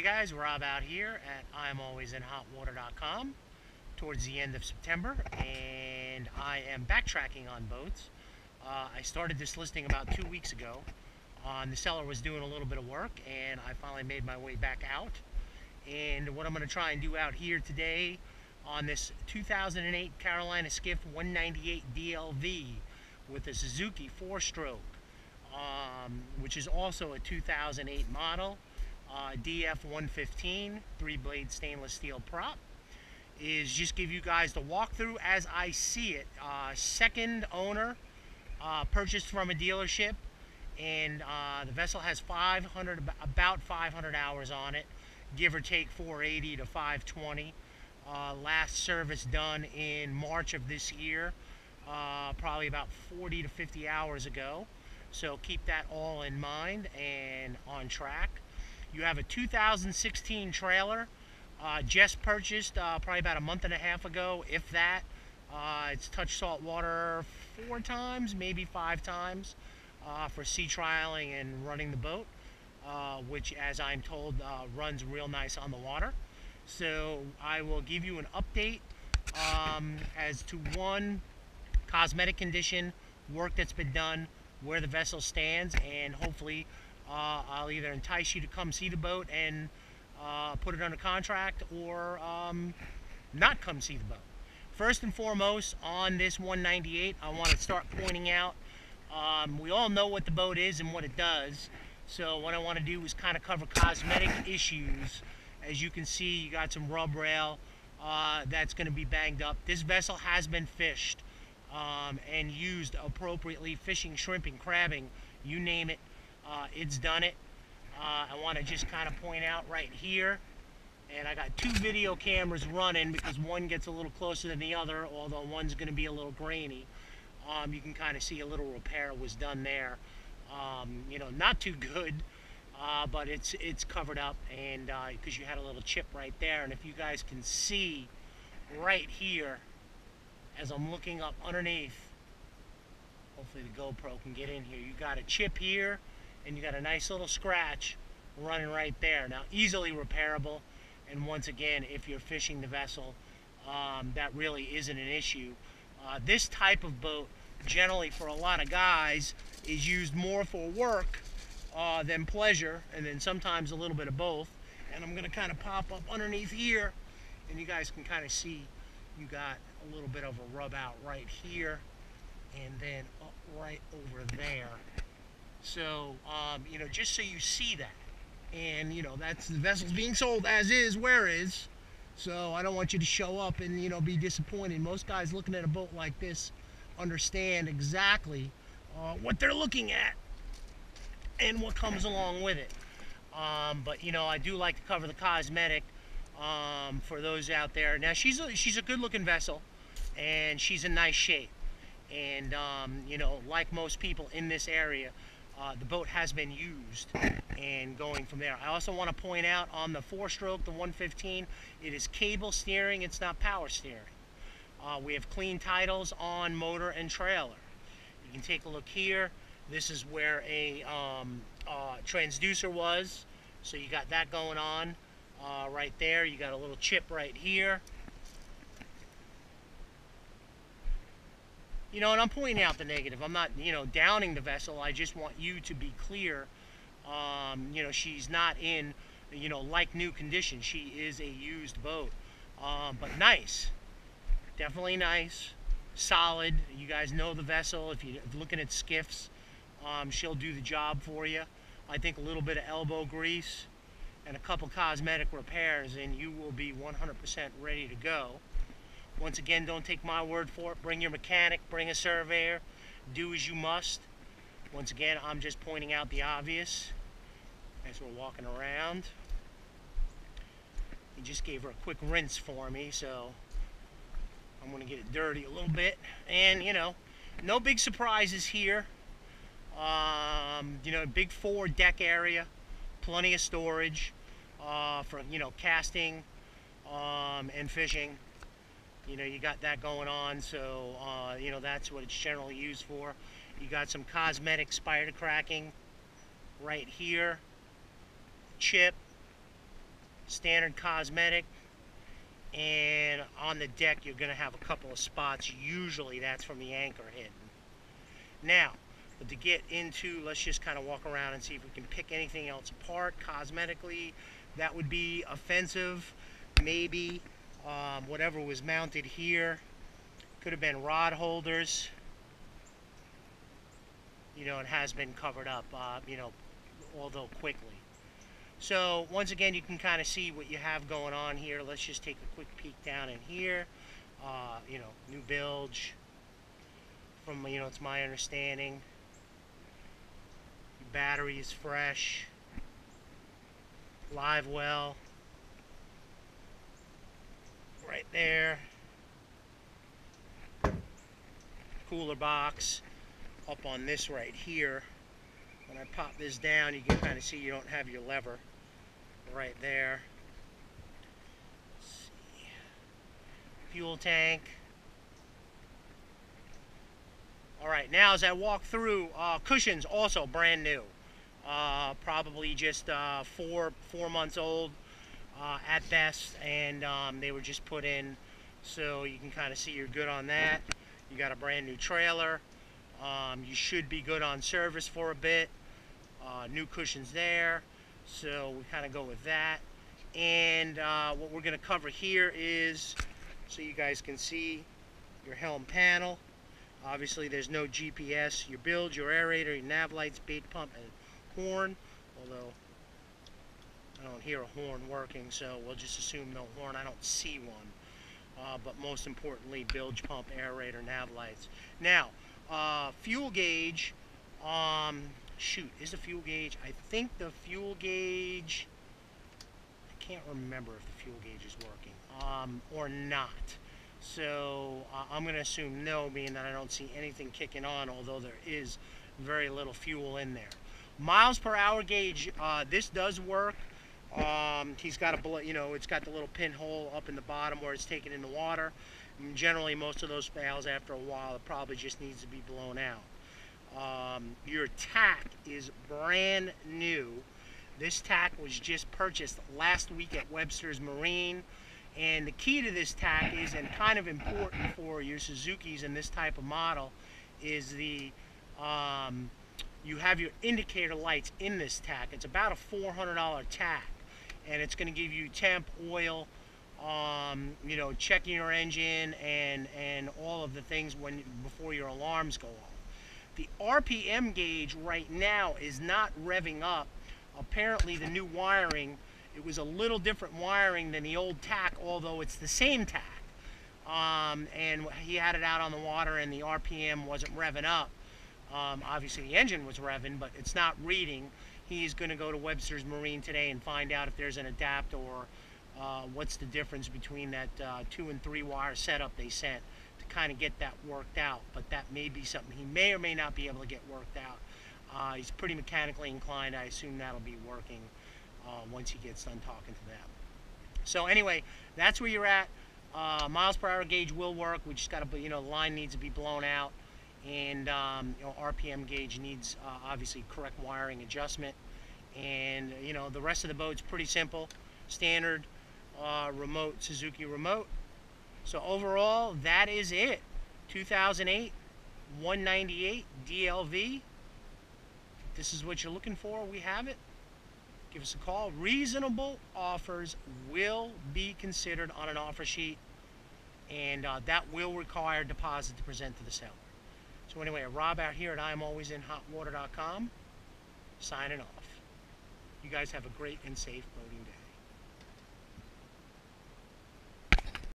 Hey guys, Rob out here at I'mAlwaysinHotWater.com towards the end of September and I am backtracking on boats. Uh, I started this listing about two weeks ago. Uh, the seller was doing a little bit of work and I finally made my way back out. And what I'm going to try and do out here today on this 2008 Carolina Skiff 198 DLV with a Suzuki four-stroke, um, which is also a 2008 model uh, DF115 three blade stainless steel prop is just give you guys the walkthrough as I see it. Uh, second owner uh, purchased from a dealership and uh, the vessel has 500 about 500 hours on it give or take 480 to 520 uh, last service done in March of this year uh, probably about 40 to 50 hours ago. So keep that all in mind and on track you have a 2016 trailer, uh, just purchased uh, probably about a month and a half ago, if that. Uh, it's touched salt water four times, maybe five times uh, for sea trialing and running the boat, uh, which, as I'm told, runs real nice on the water. So I will give you an update um, as to one cosmetic condition, work that's been done, where the vessel stands, and hopefully uh, I'll either entice you to come see the boat and uh, put it under contract or um, not come see the boat. First and foremost, on this 198, I want to start pointing out um, we all know what the boat is and what it does. So what I want to do is kind of cover cosmetic issues. As you can see, you got some rub rail uh, that's going to be banged up. This vessel has been fished um, and used appropriately, fishing, shrimping, crabbing, you name it. Uh, it's done it. Uh, I want to just kind of point out right here. And I got two video cameras running because one gets a little closer than the other, although one's going to be a little grainy. Um, you can kind of see a little repair was done there. Um, you know, not too good, uh, but it's it's covered up, and because uh, you had a little chip right there. And if you guys can see right here, as I'm looking up underneath, hopefully the GoPro can get in here. You got a chip here and you got a nice little scratch running right there. Now, easily repairable, and once again, if you're fishing the vessel, um, that really isn't an issue. Uh, this type of boat, generally for a lot of guys, is used more for work uh, than pleasure, and then sometimes a little bit of both. And I'm going to kind of pop up underneath here, and you guys can kind of see you got a little bit of a rub out right here, and then up right over there. So, um, you know, just so you see that. And, you know, that's the vessel's being sold as is, where is. So I don't want you to show up and, you know, be disappointed. Most guys looking at a boat like this understand exactly uh, what they're looking at and what comes along with it. Um, but, you know, I do like to cover the cosmetic um, for those out there. Now, she's a, she's a good-looking vessel, and she's in nice shape. And, um, you know, like most people in this area, uh, the boat has been used and going from there. I also want to point out on the four-stroke, the 115, it is cable steering, it's not power steering. Uh, we have clean titles on motor and trailer. You can take a look here. This is where a um, uh, transducer was. So you got that going on uh, right there. You got a little chip right here. You know, and I'm pointing out the negative. I'm not, you know, downing the vessel. I just want you to be clear. Um, you know, she's not in, you know, like new condition. She is a used boat. Um, but nice. Definitely nice. Solid. You guys know the vessel. If you're looking at skiffs, um, she'll do the job for you. I think a little bit of elbow grease and a couple cosmetic repairs and you will be 100% ready to go. Once again, don't take my word for it. Bring your mechanic, bring a surveyor, do as you must. Once again, I'm just pointing out the obvious as we're walking around. He just gave her a quick rinse for me, so I'm to get it dirty a little bit. And, you know, no big surprises here. Um, you know, big fore deck area, plenty of storage uh, for, you know, casting um, and fishing you know you got that going on so uh, you know that's what it's generally used for you got some cosmetic spider cracking right here chip standard cosmetic. And on the deck, you're going to have a couple of spots. Usually, that's from the anchor hidden. Now, but to get into, let's just kind of walk around and see if we can pick anything else apart cosmetically. That would be offensive, maybe. Um, whatever was mounted here could have been rod holders. You know, it has been covered up, uh, you know, although quickly. So once again, you can kind of see what you have going on here. Let's just take a quick peek down in here. Uh, you know, new bilge. From you know, it's my understanding. Battery is fresh. Live well. Right there. Cooler box up on this right here. When I pop this down, you can kind of see you don't have your lever right there. Fuel tank. All right, now as I walk through, uh, cushions also brand new. Uh, probably just uh, four four months old uh, at best, and um, they were just put in, so you can kind of see you're good on that. You got a brand new trailer. Um, you should be good on service for a bit. Uh, new cushions there, so we kind of go with that. And uh, what we're going to cover here is, so you guys can see, your helm panel. Obviously, there's no GPS. Your bilge, your aerator, your nav lights, bait pump, and horn. Although I don't hear a horn working, so we'll just assume no horn. I don't see one. Uh, but most importantly, bilge pump, aerator, nav lights. Now, uh, fuel gauge. Um, shoot, is the fuel gauge? I think the fuel gauge. I can't remember if the fuel gauge is working um, or not. So uh, I'm going to assume no, being that I don't see anything kicking on, although there is very little fuel in there. Miles per hour gauge, uh, this does work. Um, he's got a, you know, it's got the little pinhole up in the bottom where it's taken in the water. And generally, most of those valves, after a while, it probably just needs to be blown out. Um, your tach is brand new. This tach was just purchased last week at Webster's Marine. And the key to this tach is, and kind of important for your Suzuki's in this type of model, is the um, you have your indicator lights in this tach. It's about a $400 tach, and it's going to give you temp, oil, um, you know, checking your engine and and all of the things when before your alarms go off. The RPM gauge right now is not revving up. Apparently, the new wiring it was a little different wiring than the old tach, although it's the same tach. Um, and he had it out on the water, and the RPM wasn't revving up. Um, obviously, the engine was revving, but it's not reading. He's going to go to Webster's Marine today and find out if there's an adapt or uh, what's the difference between that uh, two and three wire setup they sent to kind of get that worked out. But that may be something he may or may not be able to get worked out. Uh, he's pretty mechanically inclined. I assume that'll be working uh, once he gets done talking to them. So anyway, that's where you're at. Uh, miles per hour gauge will work. We just got to, you know, the line needs to be blown out, and um, you know, RPM gauge needs uh, obviously correct wiring adjustment. And you know, the rest of the boat's pretty simple, standard uh, remote Suzuki remote. So overall, that is it. 2008 198 DLV. This is what you're looking for. We have it give us a call. Reasonable offers will be considered on an offer sheet, and uh, that will require deposit to present to the seller. So anyway, Rob out here at IamAlwaysinHotWater.com, signing off. You guys have a great and safe boating day.